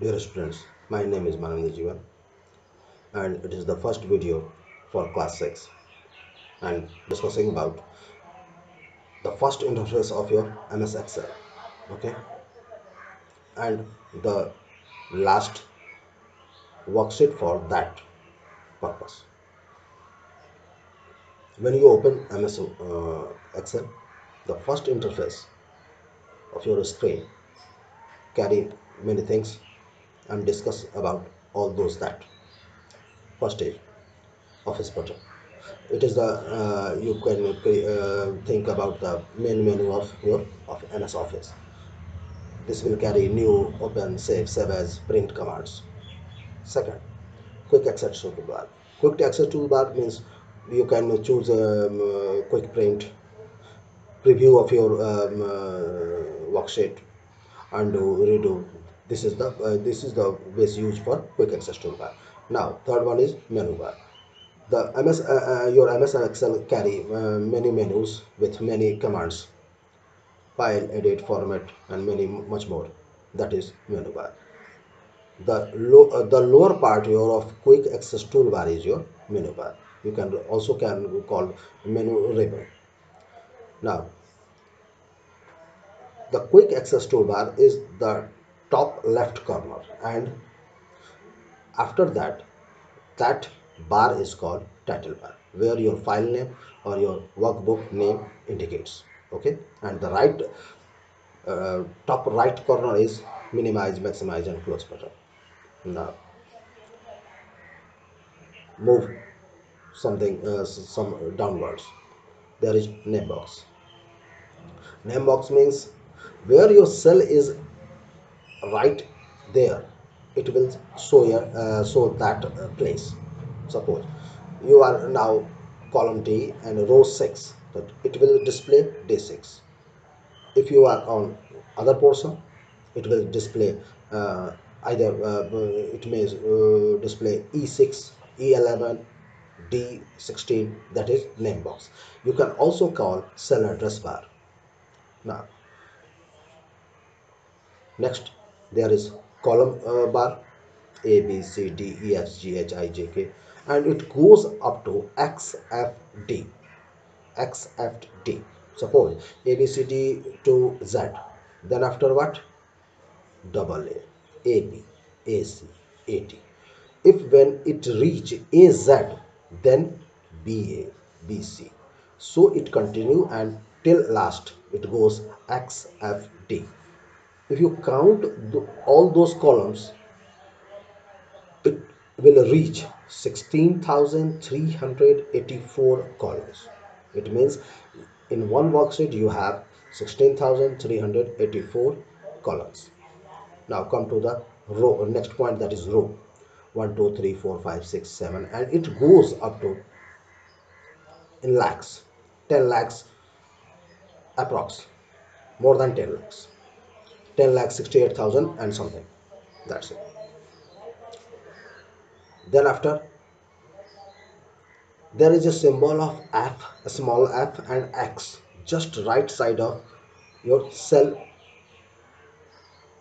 Dear students, my name is Manandi Jivan and it is the first video for class 6 and discussing about the first interface of your MS Excel okay? And the last worksheet for that purpose. When you open MS uh, Excel the first interface of your screen carry many things and discuss about all those that first stage of office button it is the uh, you can uh, think about the main menu of your of ms office. This will carry new open save save as print commands. Second quick access toolbar. Quick access toolbar means you can choose a um, uh, quick print preview of your um, uh, worksheet and redo this is the uh, this is the base used for quick access toolbar. Now third one is menu bar. The ms uh, uh, your ms excel carry uh, many menus with many commands file edit format and many much more. That is menu bar. The low uh, the lower part your of quick access toolbar is your menu bar. You can also can call menu ribbon. Now the quick access toolbar is the top left corner. And after that that bar is called title bar where your file name or your workbook name indicates okay? And the right uh, top right corner is minimize maximize and close button. Now move something uh, some downwards. There is name box. Name box means where your cell is right there. It will show your uh, show that uh, place. Suppose you are now column D and row 6 that it will display D6 if you are on other portion it will display uh, either uh, it may uh, display E6 E11 D16 that is name box. You can also call cell address bar. Now next there is column uh, bar a b c d e f g h i j k and it goes up to xfd xfd suppose a b c d to z. Then after what? Double a. A b a c a t. If when it reach a z then b a b c. So it continue and till last it goes xfd if you count all those columns it will reach 16,384 columns. It means in one worksheet you have 16,384 columns. Now come to the row next point that is row. 1 2 3 4 5 6 7 and it goes up to in lakhs 10 lakhs approx more than 10 lakhs 10 lakh 68,000 and something. That's it. Then after there is a symbol of f a small f and x just right side of your cell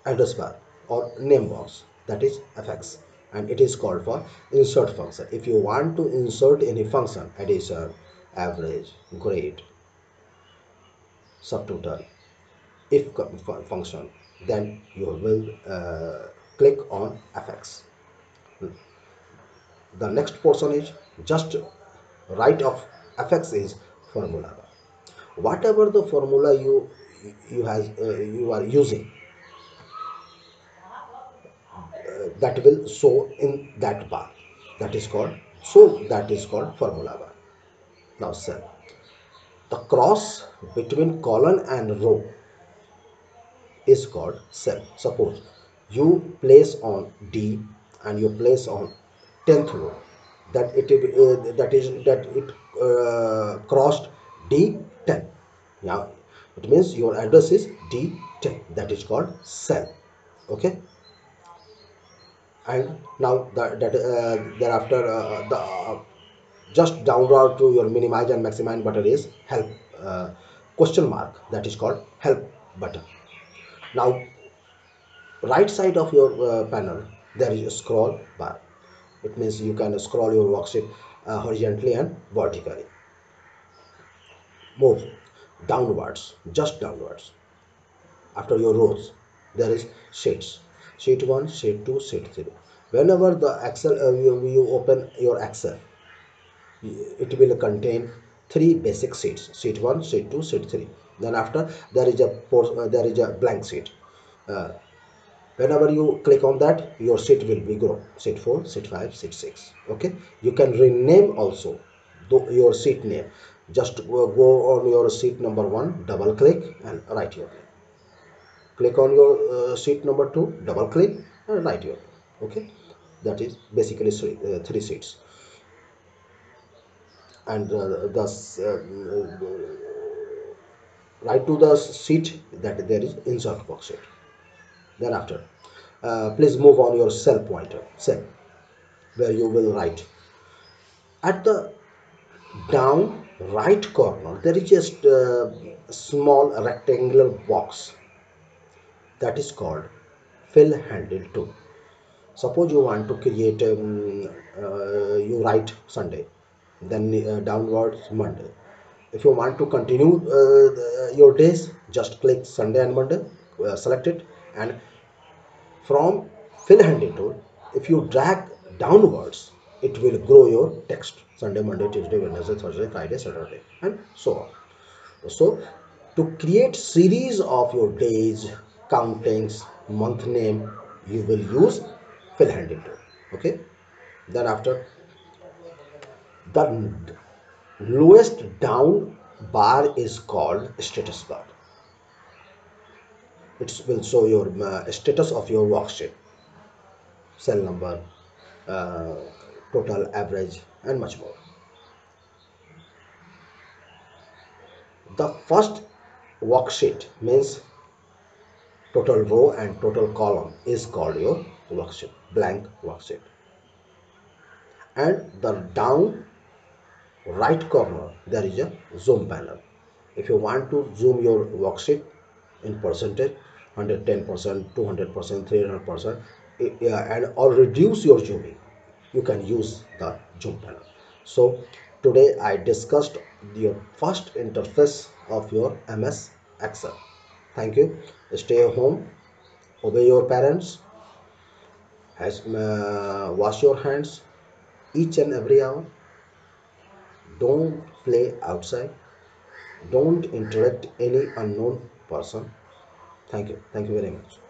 address bar or name box. That is fx and it is called for insert function. If you want to insert any function addition average grade subtotal if function then you will uh, click on fx the next portion is just right of fx is formula. Whatever the formula you you has uh, you are using uh, that will show in that bar. That is called so that is called formula bar. Now sir the cross between column and row is called cell. Suppose you place on D and you place on 10th row that it uh, that is that it uh, crossed D10. Now it means your address is D10 that is called cell. Okay. And now that, that uh, thereafter uh, the uh, just downward to your minimize and maximize button is help uh, question mark that is called help button now right side of your uh, panel there is a scroll bar. It means you can scroll your worksheet uh, horizontally and vertically. Move downwards just downwards. After your rows there is sheets. Sheet 1 sheet 2 sheet 3 whenever the excel uh, you, you open your excel it will contain three basic sheets. Sheet 1 sheet 2 sheet 3 then after there is a uh, there is a blank sheet. Uh, whenever you click on that your sheet will be grow. Sheet 4 sheet 5 sheet 6 okay? You can rename also your sheet name. Just go on your sheet number 1 double click and write your name. Click on your uh, number 2 double click and write your name. Okay? That is basically three, uh, three sheets. And uh, thus uh, write to the sheet that there is insert box sheet then after uh, please move on your cell pointer cell where you will write. At the down right corner there is just a small rectangular box that is called fill handle tool suppose you want to create um, uh, you write sunday then uh, downwards monday if you want to continue uh, your days just click sunday and monday uh, select it. And from fill handle tool if you drag downwards it will grow your text. Sunday monday tuesday wednesday thursday friday saturday and so on. So to create series of your days countings month name you will use fill handle tool. Okay? Then after the lowest down bar is called status bar. It will show your uh, status of your worksheet cell number uh, total average and much more. The first worksheet means total row and total column is called your worksheet blank worksheet and the down right corner there is a zoom panel. If you want to zoom your worksheet in percentage 110 percent 200 percent 300 percent and or reduce your zooming you can use the zoom panel. So today i discussed your first interface of your ms excel. Thank you. Stay home. Obey your parents. Uh, wash your hands each and every hour don't play outside. Don't interact any unknown person. Thank you. Thank you very much